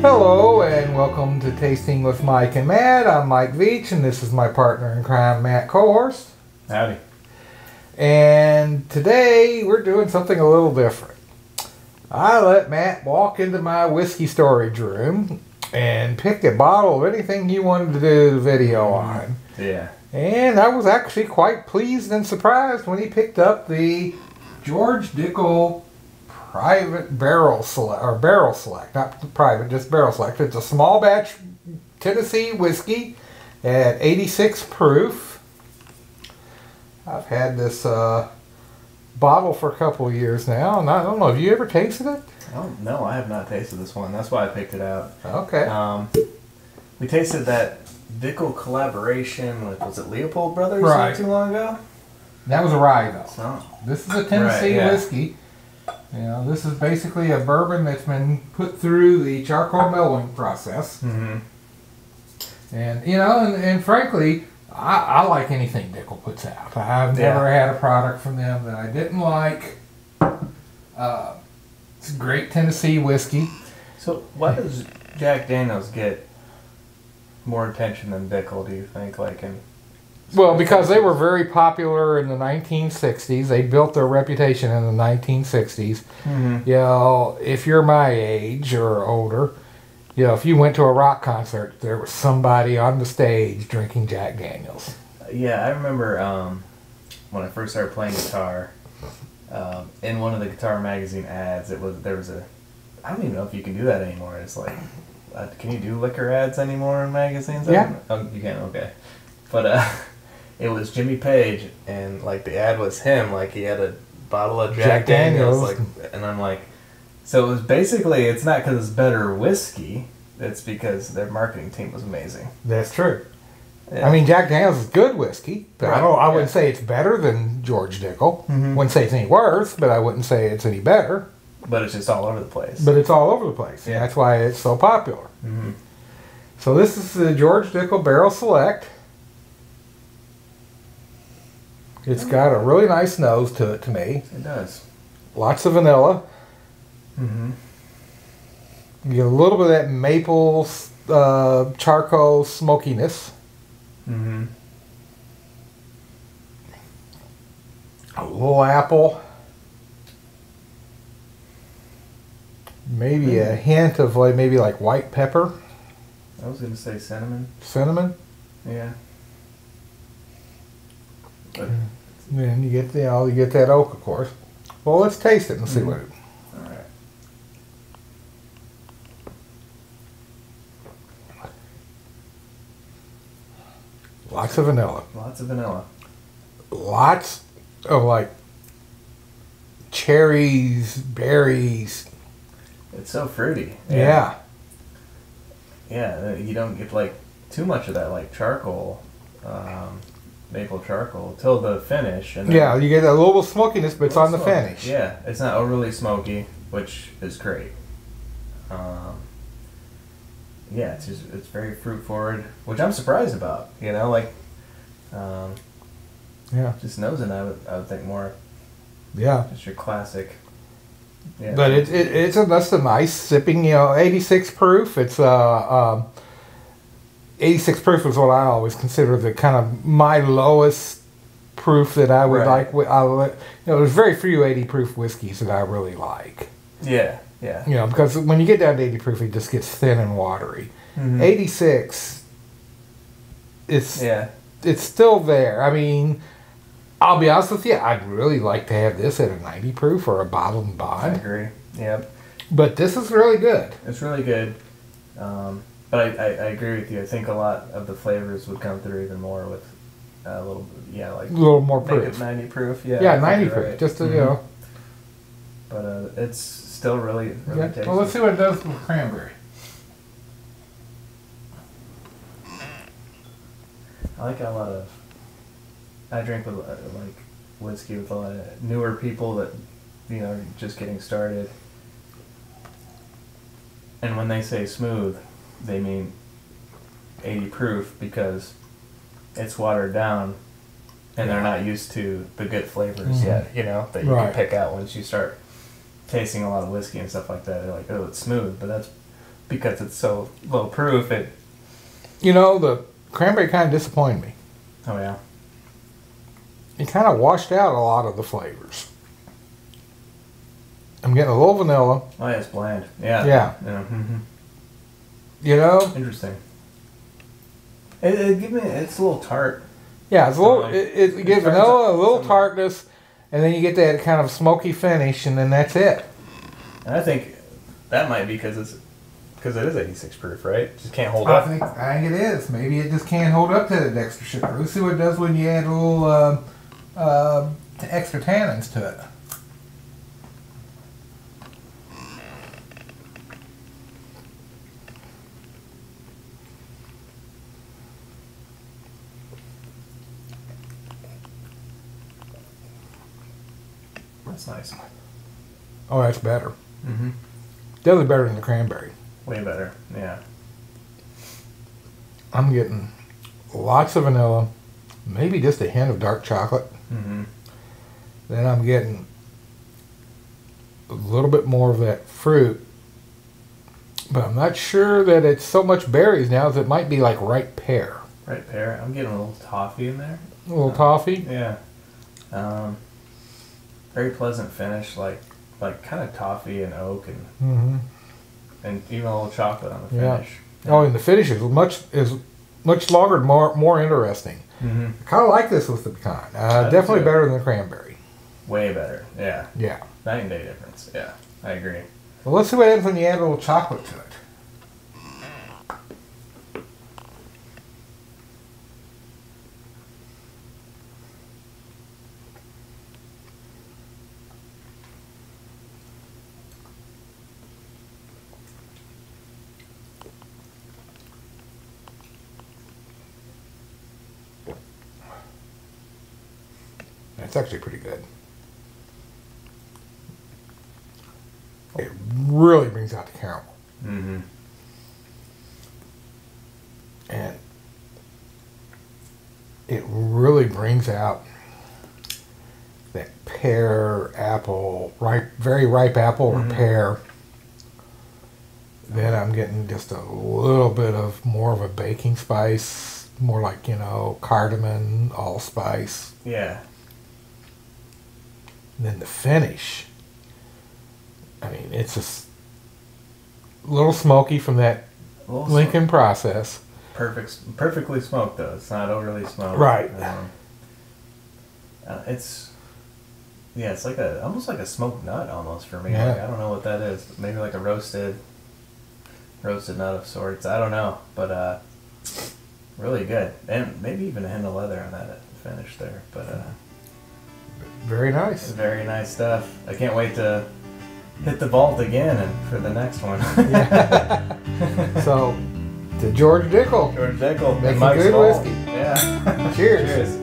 Hello and welcome to Tasting with Mike and Matt. I'm Mike Veach and this is my partner in crime, Matt Kohorst. Howdy. And today we're doing something a little different. I let Matt walk into my whiskey storage room and pick a bottle of anything he wanted to do the video on. Yeah. And I was actually quite pleased and surprised when he picked up the George Dickel Private Barrel Select, or Barrel Select, not private, just Barrel Select. It's a small batch Tennessee whiskey at 86 proof. I've had this uh, bottle for a couple of years now, and I don't know, have you ever tasted it? Oh no, I have not tasted this one. That's why I picked it out. Okay. Um, we tasted that Dickel collaboration with was it Leopold Brothers Right. not too long ago? that was a rye, though. So This is a Tennessee Right, yeah. whiskey. You know, this is basically a bourbon that's been put through the charcoal mellowing process. hmm And you know, and, and frankly, I, I like anything Dickel puts out. I've Yeah. never had a product from them that I didn't like. Uh, it's great Tennessee whiskey. So why does Jack Daniels get more attention than Dickel? Do you think? Like in Well, because they were very popular in the 1960s, they built their reputation in the 1960s. hmm You know, if you're my age or older, you know, if you went to a rock concert, there was somebody on the stage drinking Jack Daniels. Yeah, I remember um, when I first started playing guitar. Um, in one of the guitar magazine ads, it was there was a. I don't even know if you can do that anymore. It's like, uh, can you do liquor ads anymore in magazines? Yeah. Oh, you can. Okay, but uh, it was Jimmy Page, and like the ad was him, like he had a bottle of Jack, Jack Daniels, Daniels. like, and I'm like, so it was basically it's not because it's better whiskey. It's because their marketing team was amazing. That's true. Yeah. I mean, Jack Daniels is good whiskey, but I don't. I wouldn't say it's better than George Dickel. Mhm. Wouldn't say it's any worse, but I wouldn't say it's any better. but it's just all over the place. But it's all over the place. Yeah. That's why it's so popular. hmm So this is the George Dickel Barrel Select. It's got a really nice nose to it to me. It does. Lots of vanilla. Mm-hmm. You get a little bit of that maple uh, charcoal smokiness. Mm-hmm. A little apple. Maybe a hint of like maybe like white pepper, I was gonna say cinnamon. cinnamon. Yeah. But then you get the you, know, you get that oak, of course. Well, let's taste it and see Mhm. what. It, all right. lots of vanilla. Lots of vanilla. Lots of like cherries, berries. It's so fruity. Yeah. Yeah. uh, You don't get like too much of that like charcoal, um, maple charcoal till the finish. And Yeah, you get a little smokiness, but it's on the Smoky. finish. Yeah, it's not overly smoky, which is great. Um, yeah, it's just it's very fruit forward, which I'm surprised about. You know, like um, Yeah. just nosing, I would I would think more Yeah. just your classic. Yeah, But it, it it's a that's a nice sipping, you know, 86 proof. It's uh um 86 proof is what I always consider the kind of my lowest proof that I would Right. like. I you know, there's very few 80 proof whiskeys that I really like. yeah, yeah. You know, because when you get down to 80 proof, it just gets thin and watery. Mhm. 86, it's Yeah, it's still there. I mean, I'll be honest with you, I'd really like to have this at a 90 proof or a bottled and I agree. Yep, But this is really good. it's really good. Um, but I, I, I agree with you. I think a lot of the flavors would come through even more with a little, yeah, like A little more make it proof. 90 proof. Yeah, Yeah, 90 proof. right. Just to, you Mhm. know. But uh, it's still really, really Yeah. tasty. Well, let's see what it does with cranberry. I like a lot of. I drink with uh, like whiskey with a lot of newer people that you know are just getting started. And when they say smooth, they mean 80 proof because it's watered down and they're not used to the good flavors Mhm. yet, you know, that you Right. can pick out once you start tasting a lot of whiskey and stuff like that. They're like, oh, it's smooth, but that's because it's so low proof. It. You know, the cranberry kind of disappointed me. Oh yeah. It kind of washed out a lot of the flavors. I'm getting a little vanilla. Oh yeah, it's bland. Yeah. Yeah. Yeah. hmm You know, Interesting. It, it give me. It's a little tart. yeah, it's a little. It, it, you get it turns vanilla, a little tartness, and then you get that kind of smoky finish, and then that's it. And I think that might be because it's because it is 86 proof, right? Just can't hold I up. think I think it is. Maybe it just can't hold up to the extra sugar. Let's see what it does when you add a little uh, uh, extra tannins to it. That's nice. Oh, that's better. Mm-hmm. Definitely better than the cranberry. Way better. Yeah. I'm getting lots of vanilla, maybe just a hint of dark chocolate. Mm-hmm. Then I'm getting a little bit more of that fruit. But I'm not sure that it's so much berries now as it might be like ripe pear. Right pear. I'm getting a little toffee in there. A little toffee. Yeah. Um, very pleasant finish, like like kind of toffee and oak and hmm and even a little chocolate on the Yeah. finish. Oh, and the finish is much is much longer, and more more interesting. Mm-hmm. I kind of like this with the pecan. Uh, definitely better than the cranberry. Way better. Yeah. Yeah. Night and day difference. Yeah. I agree. Well, let's see what happens when you add a little chocolate to it. That's actually pretty good. It really brings out the caramel. Mm-hmm. and it really brings out that pear apple ripe very ripe apple or Mhm. pear then i'm getting just a little bit of more of a baking spice more like you know cardamom allspice Yeah. And then the finish i mean it's just a little smoky from that lincoln process perfect, perfectly smoked though. It's not overly smoked. Right. Um, uh, it's yeah, it's like a almost like a smoked nut almost for me. Yeah. Like, I don't know what that is. Maybe like a roasted roasted nut of sorts. I don't know, but uh, really good, and maybe even a hint of leather on that finish there. But uh, very nice very nice stuff. I can't wait to hit the vault again and for the next one. so to george dickel George Dickel, Making Mike's good Vault. whiskey. Yeah. Cheers. Cheers.